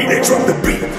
Remix on the beat.